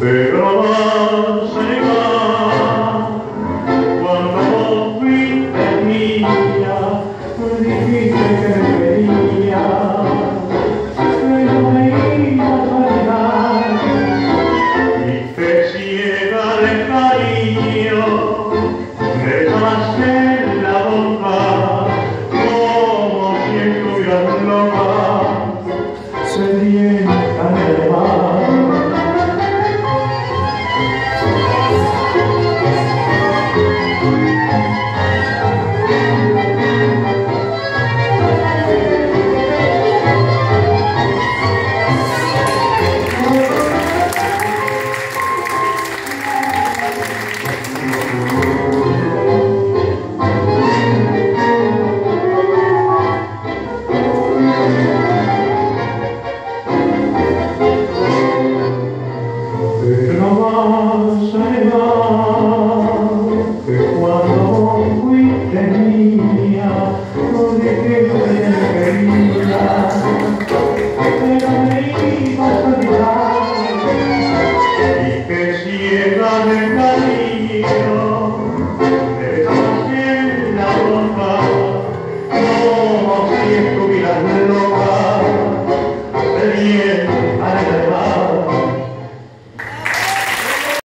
Pero